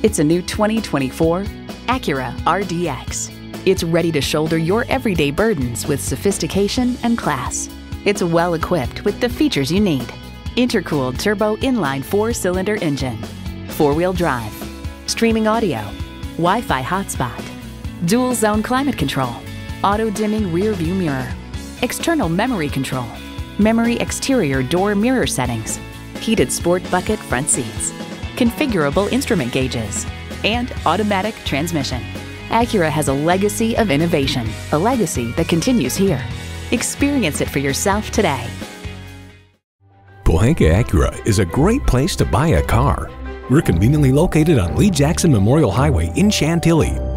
It's a new 2024 Acura RDX. It's ready to shoulder your everyday burdens with sophistication and class. It's well equipped with the features you need intercooled turbo inline four cylinder engine, four wheel drive, streaming audio, Wi Fi hotspot, dual zone climate control, auto dimming rear view mirror, external memory control, memory exterior door mirror settings, heated sport bucket front seats, configurable instrument gauges, and automatic transmission. Acura has a legacy of innovation, a legacy that continues here. Experience it for yourself today. Pohanka Acura is a great place to buy a car. We're conveniently located on Lee Jackson Memorial Highway in Chantilly